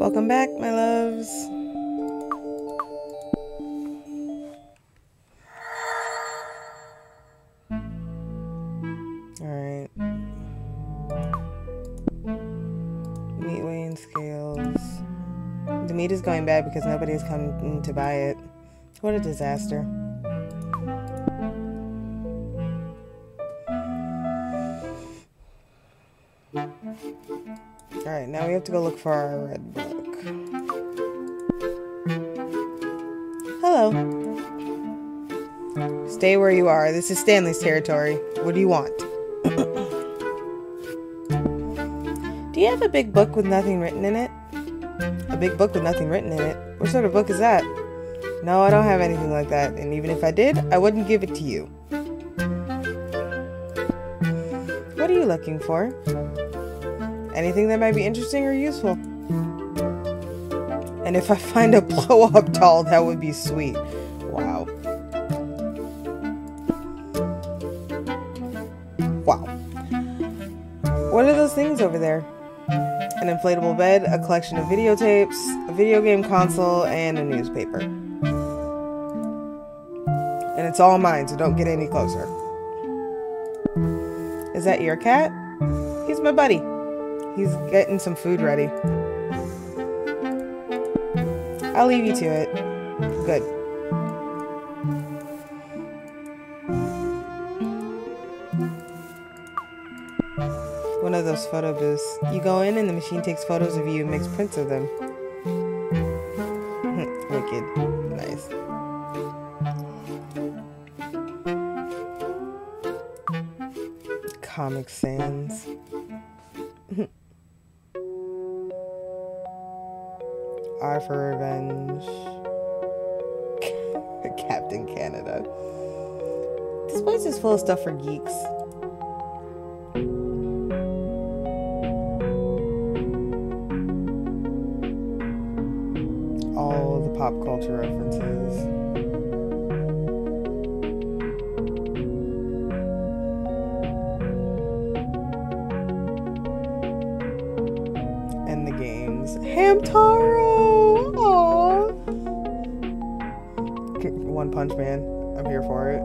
Welcome back, my loves. Alright. Meat weighing scales. The meat is going bad because nobody's come to buy it. What a disaster. Alright, now we have to go look for our red Hello. Stay where you are. This is Stanley's territory. What do you want? do you have a big book with nothing written in it? A big book with nothing written in it? What sort of book is that? No, I don't have anything like that, and even if I did, I wouldn't give it to you. What are you looking for? Anything that might be interesting or useful. And if I find a blow up doll, that would be sweet. Wow. Wow. What are those things over there? An inflatable bed, a collection of videotapes, a video game console, and a newspaper. And it's all mine, so don't get any closer. Is that your cat? He's my buddy. He's getting some food ready. I'll leave you to it. Good. One of those photo booths. You go in and the machine takes photos of you and makes prints of them. Wicked. Nice. Comic Sans. R for Revenge. Captain Canada. This place is full of stuff for geeks. All the pop culture references. Man. I'm here for it.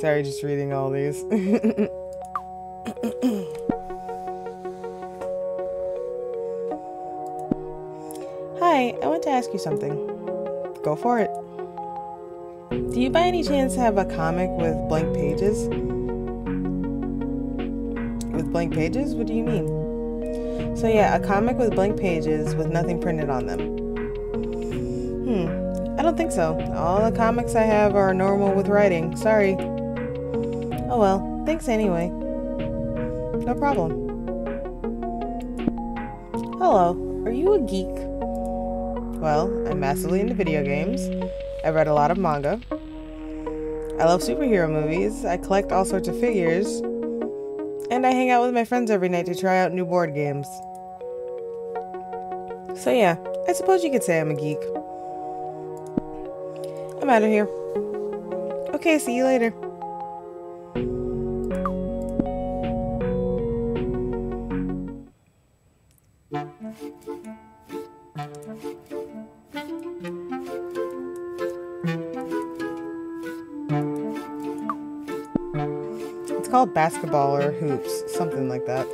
Sorry, just reading all these. Hi, I want to ask you something. Go for it. Do you by any chance have a comic with blank pages? Blank pages? What do you mean? So, yeah, a comic with blank pages with nothing printed on them. Hmm, I don't think so. All the comics I have are normal with writing. Sorry. Oh well, thanks anyway. No problem. Hello, are you a geek? Well, I'm massively into video games. I read a lot of manga. I love superhero movies. I collect all sorts of figures. And I hang out with my friends every night to try out new board games. So, yeah, I suppose you could say I'm a geek. I'm out of here. Okay, see you later. It's called basketball or hoops, something like that.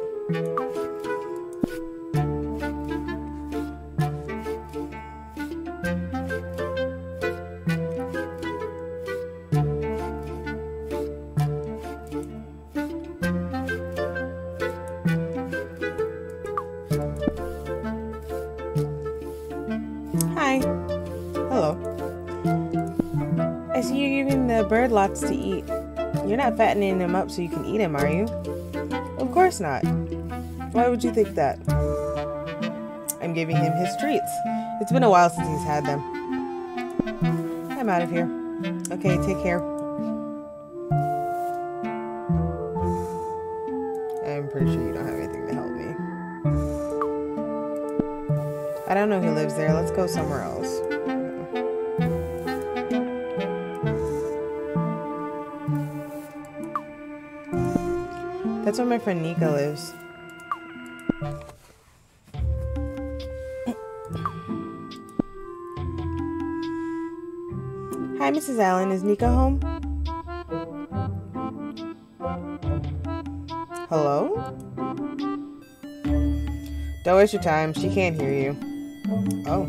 Hi. Hello. I see you're giving the bird lots to eat. You're not fattening him up so you can eat him, are you? Of course not. Why would you think that? I'm giving him his treats. It's been a while since he's had them. I'm out of here. Okay, take care. I'm pretty sure you don't have anything to help me. I don't know who lives there. Let's go somewhere else. That's where my friend Nika lives. Hi, Mrs. Allen. Is Nika home? Hello? Don't waste your time. She can't hear you. Oh.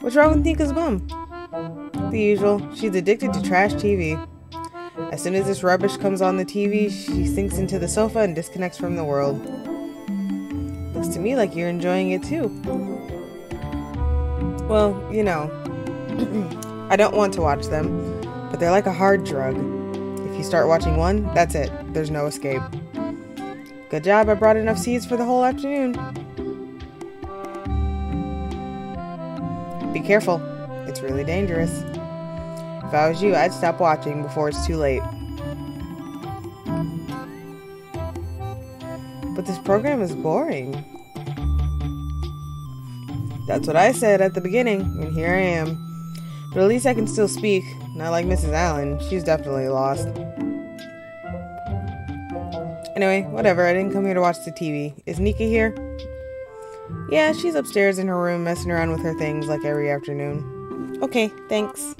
What's wrong with Nika's mom? The usual. She's addicted to trash TV. As soon as this rubbish comes on the TV, she sinks into the sofa and disconnects from the world. Looks to me like you're enjoying it too. Well, you know, I don't want to watch them, but they're like a hard drug. If you start watching one, that's it. There's no escape. Good job, I brought enough seeds for the whole afternoon. Be careful, it's really dangerous. If I was you, I'd stop watching before it's too late. But this program is boring. That's what I said at the beginning, and here I am. But at least I can still speak, not like Mrs. Allen. She's definitely lost. Anyway, whatever. I didn't come here to watch the TV. Is Nika here? Yeah, she's upstairs in her room messing around with her things like every afternoon. Okay, thanks.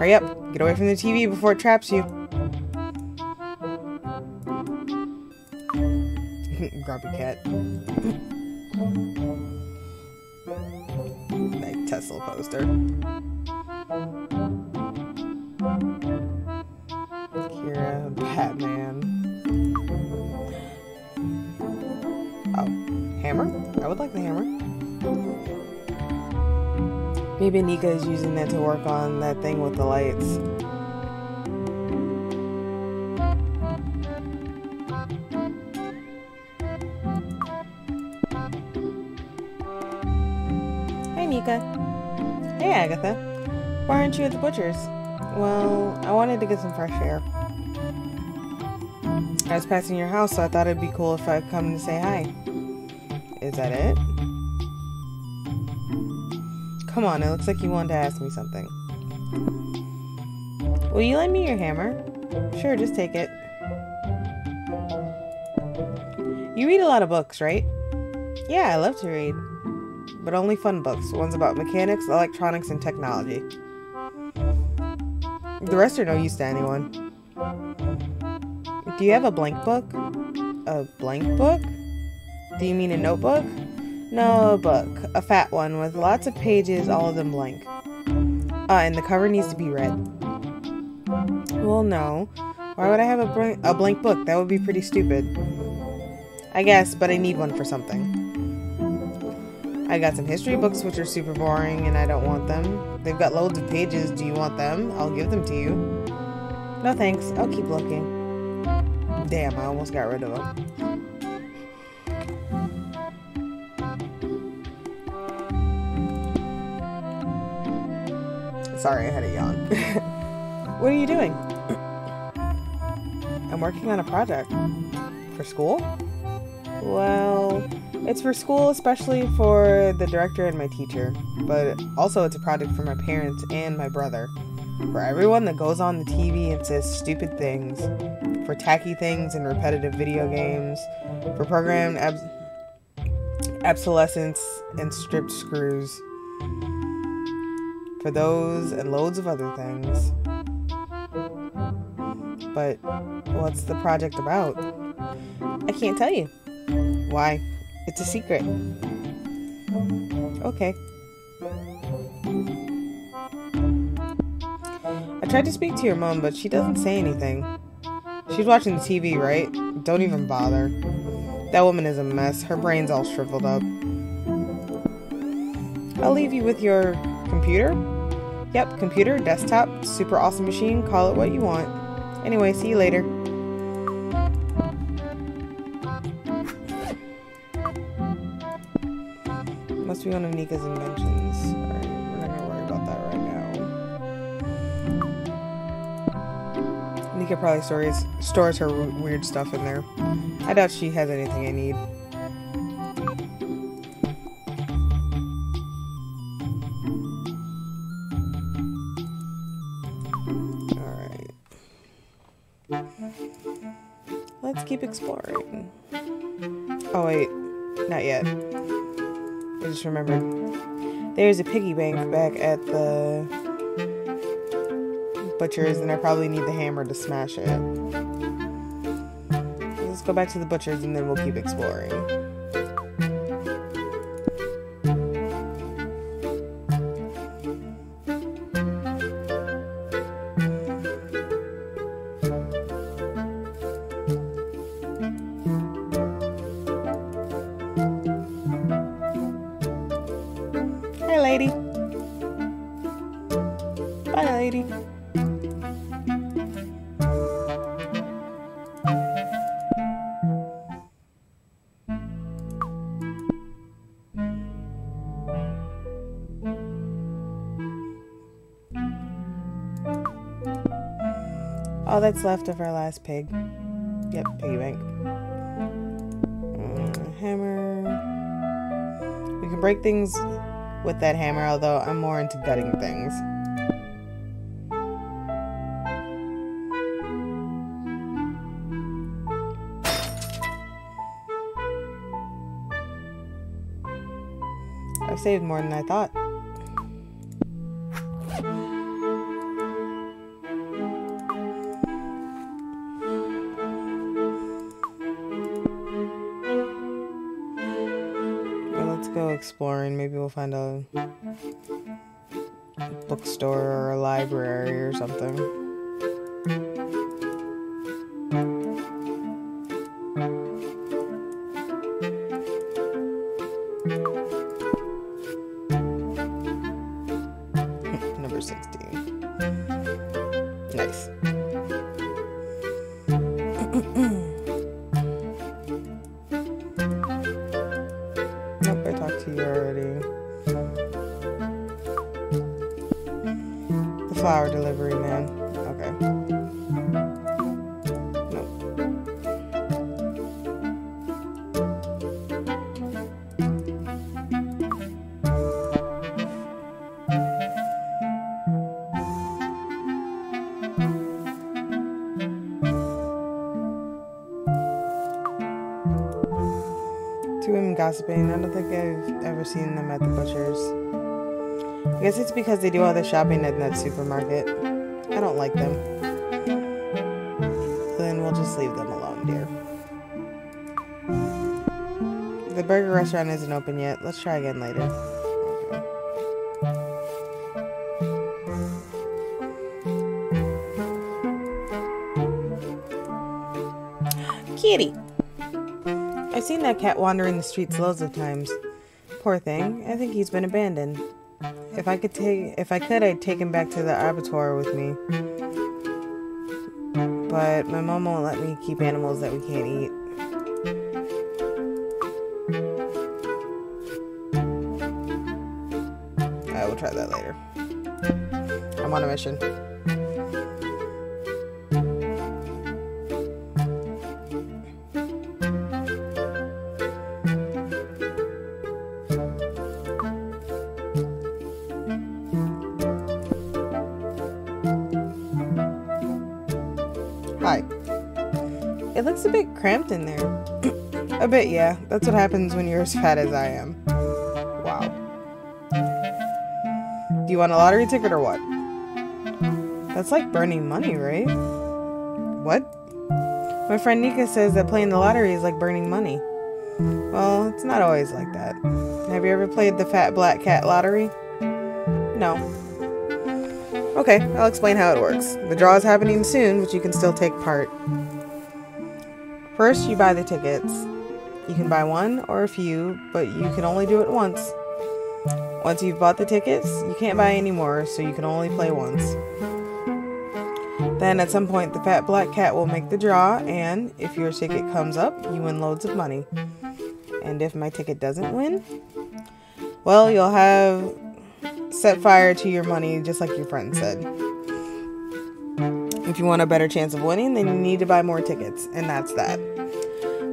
Hurry up. Get away from the TV before it traps you. Grumpy cat. like Tesla poster. Kira, Batman. Oh, hammer? I would like the hammer. Maybe Nika is using that to work on that thing with the lights. Hey, Nika. Hey, Agatha. Why aren't you at the butcher's? Well, I wanted to get some fresh air. I was passing your house, so I thought it'd be cool if I'd come to say hi. Is that it? Come on, it looks like you wanted to ask me something. Will you lend me your hammer? Sure, just take it. You read a lot of books, right? Yeah, I love to read. But only fun books, ones about mechanics, electronics, and technology. The rest are no use to anyone. Do you have a blank book? A blank book? Do you mean a notebook? No, a book. A fat one with lots of pages, all of them blank. Uh, and the cover needs to be red. Well, no. Why would I have a, a blank book? That would be pretty stupid. I guess, but I need one for something. I got some history books which are super boring and I don't want them. They've got loads of pages. Do you want them? I'll give them to you. No thanks. I'll keep looking. Damn, I almost got rid of them. Sorry, I had a yawn. what are you doing? I'm working on a project. For school? Well, it's for school, especially for the director and my teacher. But also, it's a project for my parents and my brother. For everyone that goes on the TV and says stupid things. For tacky things and repetitive video games. For program abs- obsolescence and stripped screws for those and loads of other things. But what's the project about? I can't tell you. Why? It's a secret. Okay. I tried to speak to your mom, but she doesn't say anything. She's watching the TV, right? Don't even bother. That woman is a mess. Her brain's all shriveled up. I'll leave you with your computer? Yep, computer, desktop, super awesome machine, call it what you want. Anyway, see you later. Must be one of Nika's inventions. Alright, we're not gonna worry about that right now. Nika probably stores, stores her weird stuff in there. I doubt she has anything I need. Let's keep exploring. Oh wait, not yet. I just remembered. There's a piggy bank back at the butcher's, and I probably need the hammer to smash it. Let's go back to the butcher's, and then we'll keep exploring. All that's left of our last pig. Yep, piggy bank. Uh, hammer. We can break things with that hammer, although I'm more into gutting things. I've saved more than I thought. Exploring. Maybe we'll find a bookstore or a library or something. Number 16. Nice. Gossiping. I don't think I've ever seen them at the butcher's. I guess it's because they do all the shopping at that supermarket. I don't like them. Then we'll just leave them alone, dear. The burger restaurant isn't open yet. Let's try again later. Okay. Kitty! I've seen that cat wandering the streets loads of times. Poor thing. I think he's been abandoned. If I could take, if I could, I'd take him back to the abattoir with me. But my mom won't let me keep animals that we can't eat. I will try that later. I'm on a mission. Cramped in there. a bit, yeah. That's what happens when you're as fat as I am. Wow. Do you want a lottery ticket or what? That's like burning money, right? What? My friend Nika says that playing the lottery is like burning money. Well, it's not always like that. Have you ever played the Fat Black Cat lottery? No. Okay, I'll explain how it works. The draw is happening soon, but you can still take part. First, you buy the tickets. You can buy one or a few, but you can only do it once. Once you've bought the tickets, you can't buy any more, so you can only play once. Then at some point, the fat black cat will make the draw, and if your ticket comes up, you win loads of money. And if my ticket doesn't win, well, you'll have set fire to your money, just like your friend said. If you want a better chance of winning, then you need to buy more tickets, and that's that.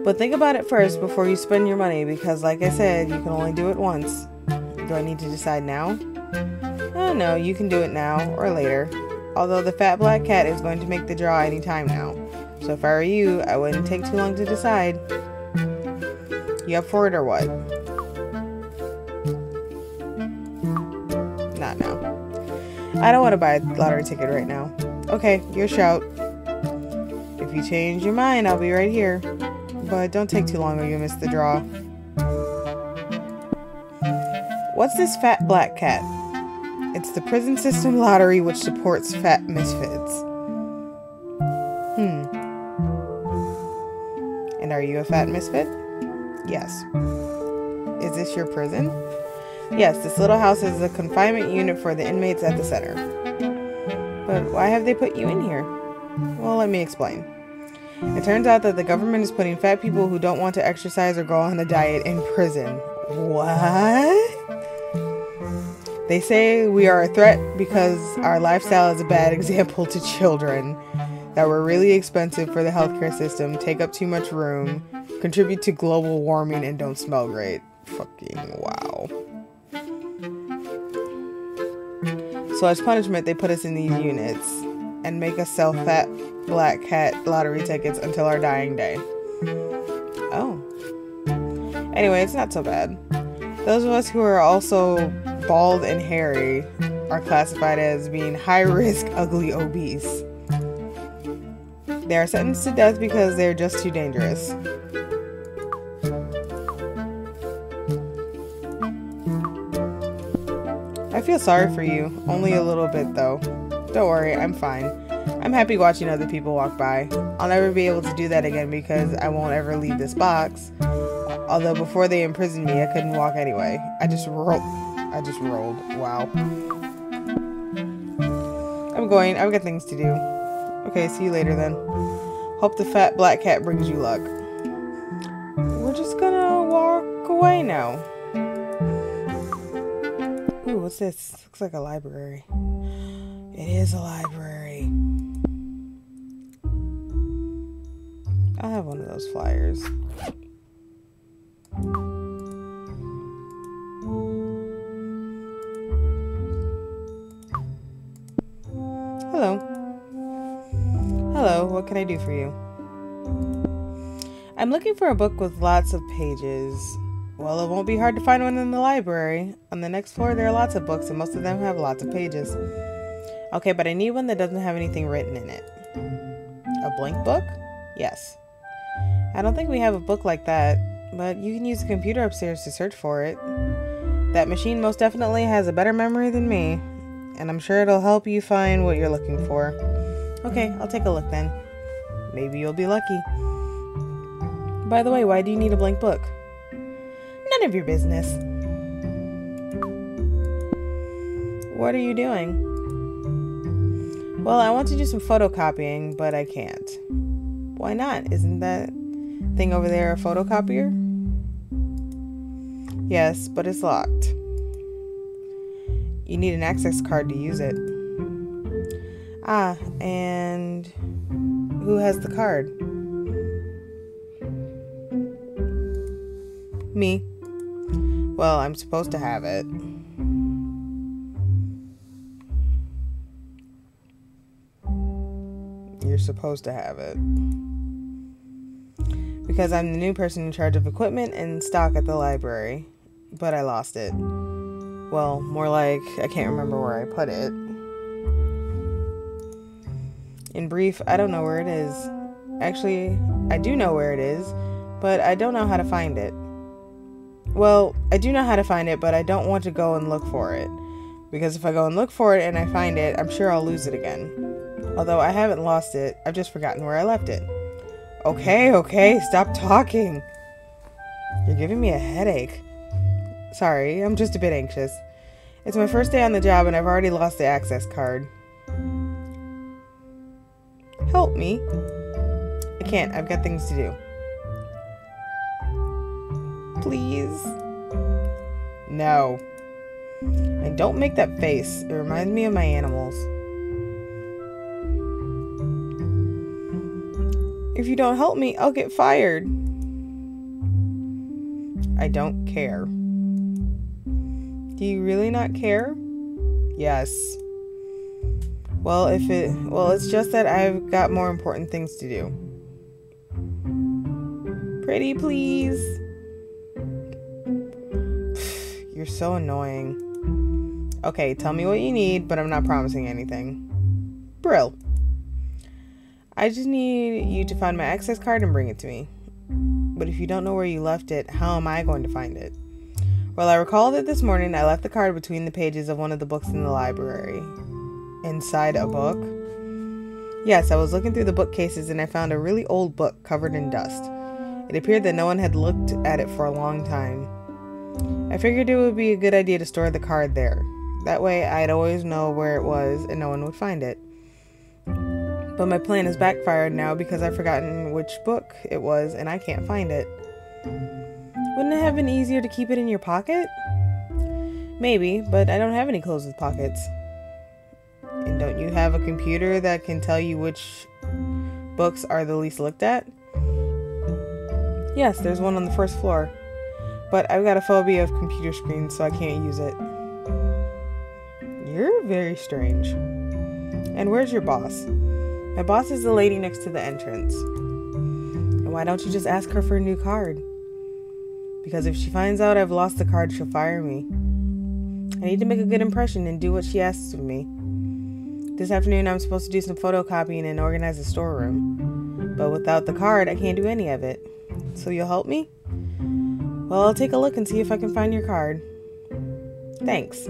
But think about it first before you spend your money because, like I said, you can only do it once. Do I need to decide now? Oh no, you can do it now or later. Although the fat black cat is going to make the draw anytime now. So if I were you, I wouldn't take too long to decide. You up for it or what? Not now. I don't want to buy a lottery ticket right now. Okay, your shout. If you change your mind, I'll be right here. But don't take too long or you'll miss the draw. What's this fat black cat? It's the prison system lottery which supports fat misfits. Hmm. And are you a fat misfit? Yes. Is this your prison? Yes, this little house is a confinement unit for the inmates at the center. But why have they put you in here? Well, let me explain. It turns out that the government is putting fat people who don't want to exercise or go on a diet in prison. What? They say we are a threat because our lifestyle is a bad example to children, that we're really expensive for the healthcare system, take up too much room, contribute to global warming, and don't smell great. Fucking wow. So, as punishment, they put us in these units and make us sell fat black cat lottery tickets until our dying day. Oh. Anyway, it's not so bad. Those of us who are also bald and hairy are classified as being high risk, ugly, obese. They are sentenced to death because they're just too dangerous. Feel sorry for you, only a little bit though. Don't worry, I'm fine. I'm happy watching other people walk by. I'll never be able to do that again because I won't ever leave this box. Although before they imprisoned me, I couldn't walk anyway. I just rolled. I just rolled. Wow. I'm going. I've got things to do. Okay, see you later then. Hope the fat black cat brings you luck. We're just gonna walk away now. What's this? Looks like a library. It is a library. I'll have one of those flyers. Hello. Hello, what can I do for you? I'm looking for a book with lots of pages. Well, it won't be hard to find one in the library. On the next floor, there are lots of books, and most of them have lots of pages. Okay, but I need one that doesn't have anything written in it. A blank book? Yes. I don't think we have a book like that, but you can use the computer upstairs to search for it. That machine most definitely has a better memory than me, and I'm sure it'll help you find what you're looking for. Okay, I'll take a look then. Maybe you'll be lucky. By the way, why do you need a blank book? None of your business. What are you doing? Well, I want to do some photocopying, but I can't. Why not? Isn't that thing over there a photocopier? Yes, but it's locked. You need an access card to use it. Ah, and who has the card? Me. Well, I'm supposed to have it. You're supposed to have it. Because I'm the new person in charge of equipment and stock at the library. But I lost it. Well, more like I can't remember where I put it. In brief, I don't know where it is. Actually, I do know where it is, but I don't know how to find it. Well, I do know how to find it, but I don't want to go and look for it. Because if I go and look for it and I find it, I'm sure I'll lose it again. Although I haven't lost it, I've just forgotten where I left it. Okay, okay, stop talking. You're giving me a headache. Sorry, I'm just a bit anxious. It's my first day on the job and I've already lost the access card. Help me. I can't, I've got things to do. Please? No. And don't make that face. It reminds me of my animals. If you don't help me, I'll get fired. I don't care. Do you really not care? Yes. Well, if it well, it's just that I've got more important things to do. Pretty, please. You're so annoying. Okay, tell me what you need, but I'm not promising anything. Brill. I just need you to find my access card and bring it to me. But if you don't know where you left it, how am I going to find it? Well, I recall that this morning I left the card between the pages of one of the books in the library. Inside a book? Yes, I was looking through the bookcases and I found a really old book covered in dust. It appeared that no one had looked at it for a long time. I figured it would be a good idea to store the card there. That way I'd always know where it was and no one would find it. But my plan has backfired now because I've forgotten which book it was and I can't find it. Wouldn't it have been easier to keep it in your pocket? Maybe, but I don't have any clothes with pockets. And don't you have a computer that can tell you which books are the least looked at? Yes, there's one on the first floor. But I've got a phobia of computer screens, so I can't use it. You're very strange. And where's your boss? My boss is the lady next to the entrance. And why don't you just ask her for a new card? Because if she finds out I've lost the card, she'll fire me. I need to make a good impression and do what she asks of me. This afternoon, I'm supposed to do some photocopying and organize the storeroom. But without the card, I can't do any of it. So you'll help me? Well, I'll take a look and see if I can find your card. Thanks.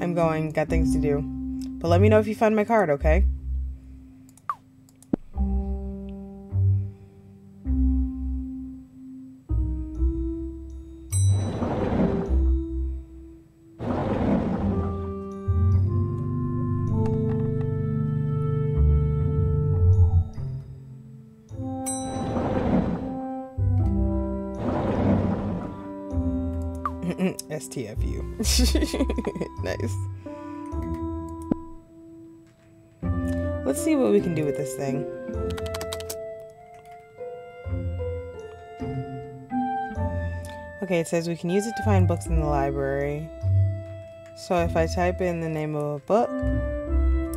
I'm going, got things to do. But let me know if you find my card, okay? STFU. nice. Let's see what we can do with this thing. Okay, it says we can use it to find books in the library. So if I type in the name of a book,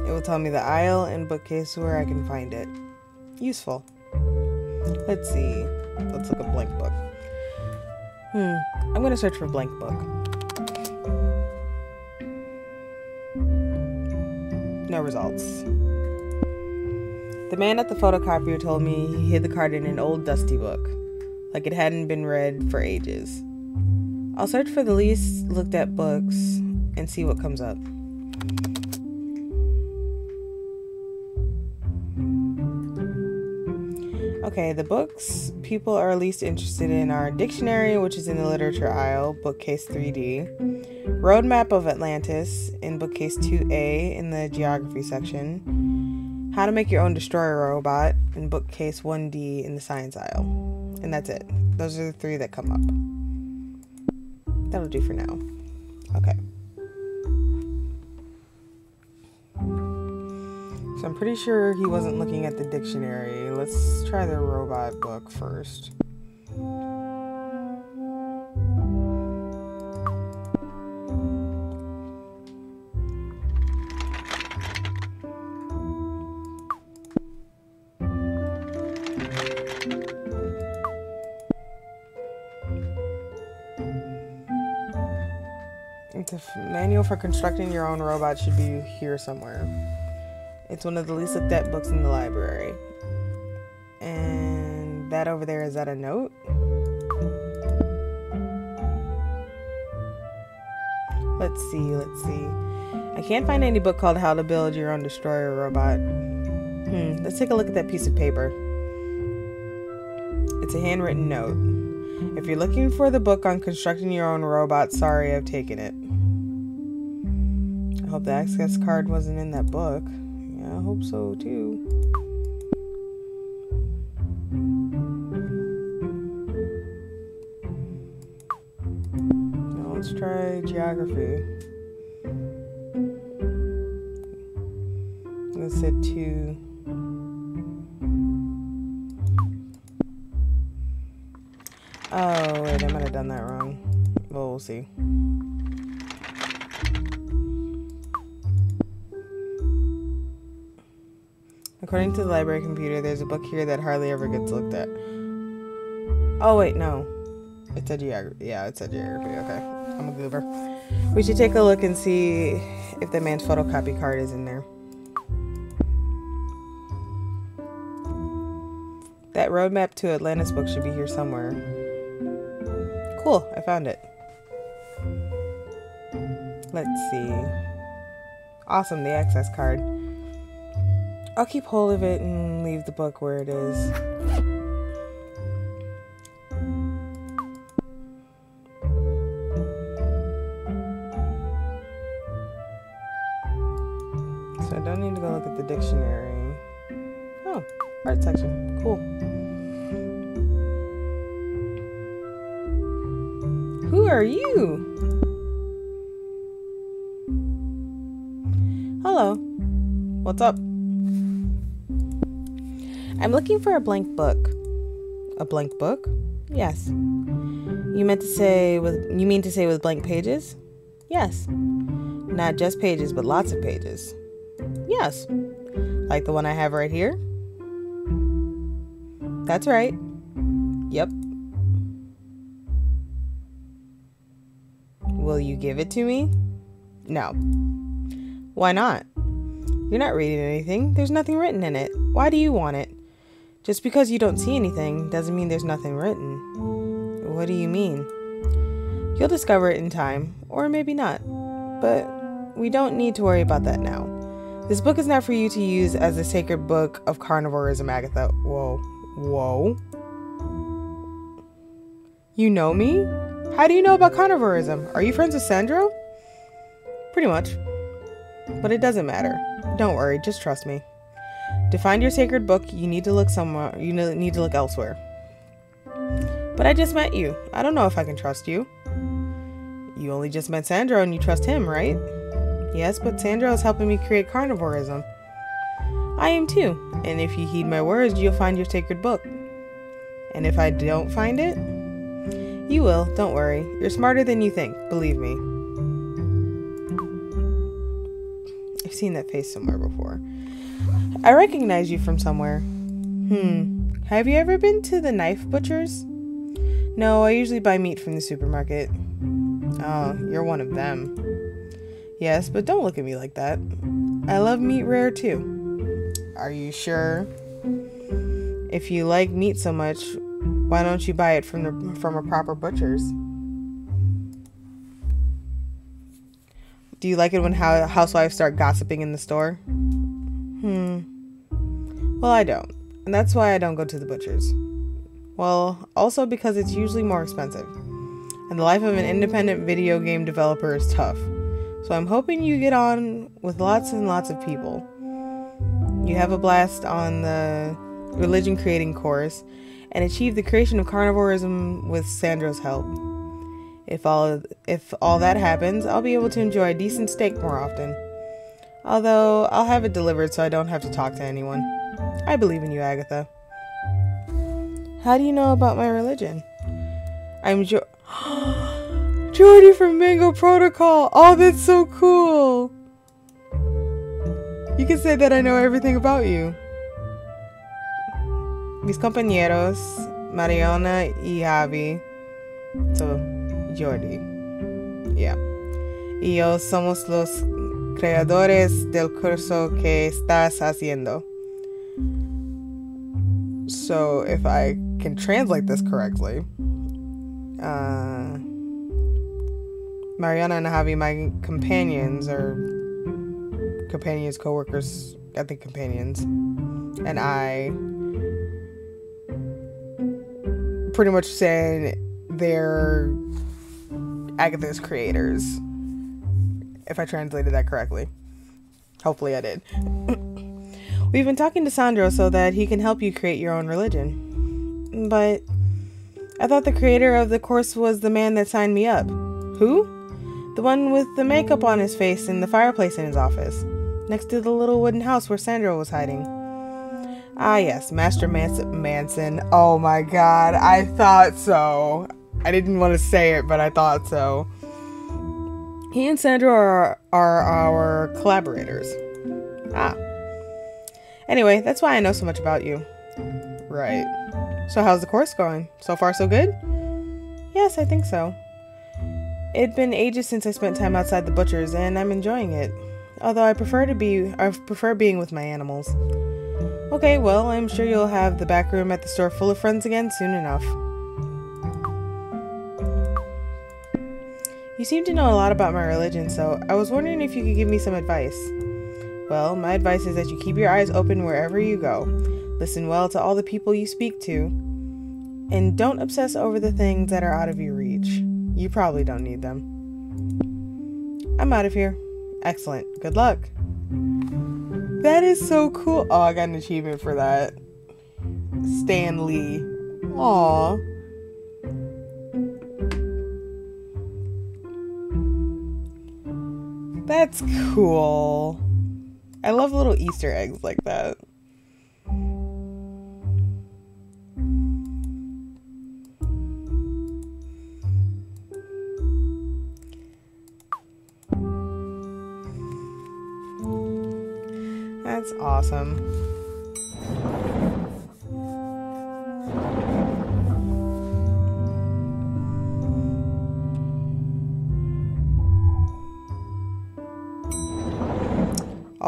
it will tell me the aisle and bookcase where I can find it. Useful. Let's see. Let's look up blank book. Hmm. I'm gonna search for blank book. No results. The man at the photocopier told me he hid the card in an old dusty book, like it hadn't been read for ages. I'll search for the least looked at books and see what comes up. Okay, the books people are least interested in are Dictionary, which is in the literature aisle, bookcase 3D, Roadmap of Atlantis in bookcase 2A in the geography section, How to Make Your Own Destroyer Robot in bookcase 1D in the science aisle. And that's it. Those are the three that come up. That'll do for now. Okay. So I'm pretty sure he wasn't looking at the dictionary. Let's try the robot book first. The manual for constructing your own robot should be here somewhere. It's one of the least looked at books in the library. And that over there, is that a note? Let's see, let's see. I can't find any book called How to Build Your Own Destroyer Robot. Hmm, let's take a look at that piece of paper. It's a handwritten note. If you're looking for the book on constructing your own robot, sorry, I've taken it. I hope the access card wasn't in that book. Hope so too. Now let's try geography. Let's set two. Oh, wait, I might have done that wrong. Well, we'll see. According to the library computer, there's a book here that hardly ever gets looked at. Oh, wait, no. It's a geography. Yeah, it's a geography. Okay. I'm a goober. We should take a look and see if the man's photocopy card is in there. That roadmap to Atlantis book should be here somewhere. Cool, I found it. Let's see. Awesome, the access card. I'll keep hold of it and leave the book where it is. So I don't need to go look at the dictionary. Oh, art section. Cool. Who are you? Hello. What's up? I'm looking for a blank book. A blank book? Yes. You meant to say with you mean to say with blank pages? Yes. Not just pages, but lots of pages. Yes. Like the one I have right here? That's right. Yep. Will you give it to me? No. Why not? You're not reading anything. There's nothing written in it. Why do you want it? Just because you don't see anything doesn't mean there's nothing written. What do you mean? You'll discover it in time, or maybe not. But we don't need to worry about that now. This book is not for you to use as a sacred book of carnivorism, Agatha. Whoa. Whoa. You know me? How do you know about carnivorism? Are you friends with Sandro? Pretty much. But it doesn't matter. Don't worry, just trust me. To find your sacred book, you need to look somewhere. You need to look elsewhere. But I just met you. I don't know if I can trust you. You only just met Sandro and you trust him, right? Yes, but Sandro is helping me create carnivorism. I am too, and if you heed my words, you'll find your sacred book. And if I don't find it, you will, don't worry. You're smarter than you think, believe me. I've seen that face somewhere before. I recognize you from somewhere. Hmm. Have you ever been to the knife butchers? No, I usually buy meat from the supermarket. Oh, you're one of them. Yes, but don't look at me like that. I love meat rare too. Are you sure? If you like meat so much, why don't you buy it from the from a proper butcher's? Do you like it when housewives start gossiping in the store? Well, I don't. And that's why I don't go to the butcher's. Well, also because it's usually more expensive. And the life of an independent video game developer is tough. So I'm hoping you get on with lots and lots of people. You have a blast on the religion creating course and achieve the creation of carnivorism with Sandro's help. If all if all that happens, I'll be able to enjoy a decent steak more often. Although I'll have it delivered so I don't have to talk to anyone. I believe in you, Agatha. How do you know about my religion? I'm jo- Jordi from Mango Protocol. Oh, that's so cool. You can say that I know everything about you. Mis compañeros, Mariana y Javi. So, Jordi. Yeah. Y yo somos los creadores del curso que estás haciendo. So, if I can translate this correctly, uh, Mariana and Javi, my companions, or companions, co workers, I think companions, and I pretty much saying they're Agatha's creators if I translated that correctly. Hopefully, I did. We've been talking to Sandro so that he can help you create your own religion. But I thought the creator of the course was the man that signed me up. Who? The one with the makeup on his face and the fireplace in his office, next to the little wooden house where Sandro was hiding. Ah, yes, Master Manson. Manson. Oh my god, I thought so. I didn't want to say it, but I thought so. He and Sandro are, are our collaborators. Ah. Anyway, that's why I know so much about you. Right. So how's the course going? So far so good? Yes, I think so. It'd been ages since I spent time outside the butcher's, and I'm enjoying it. Although I prefer to be I prefer being with my animals. Okay, well, I'm sure you'll have the back room at the store full of friends again soon enough. You seem to know a lot about my religion, so I was wondering if you could give me some advice. Well, my advice is that you keep your eyes open wherever you go. Listen well to all the people you speak to. And don't obsess over the things that are out of your reach. You probably don't need them. I'm out of here. Excellent. Good luck. That is so cool. Oh, I got an achievement for that. Stan Lee. Aw. That's cool. I love little Easter eggs like that. That's awesome.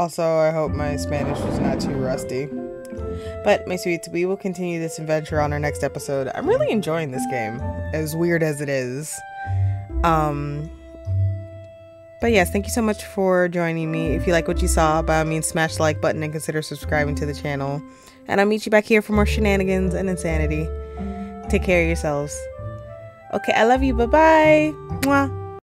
Also, I hope my Spanish was not too rusty. But, my sweets, we will continue this adventure on our next episode. I'm really enjoying this game, as weird as it is. Um, but yes, thank you so much for joining me. If you like what you saw, by all means, smash the like button and consider subscribing to the channel. And I'll meet you back here for more shenanigans and insanity. Take care of yourselves. Okay, I love you. Bye bye. Mwah.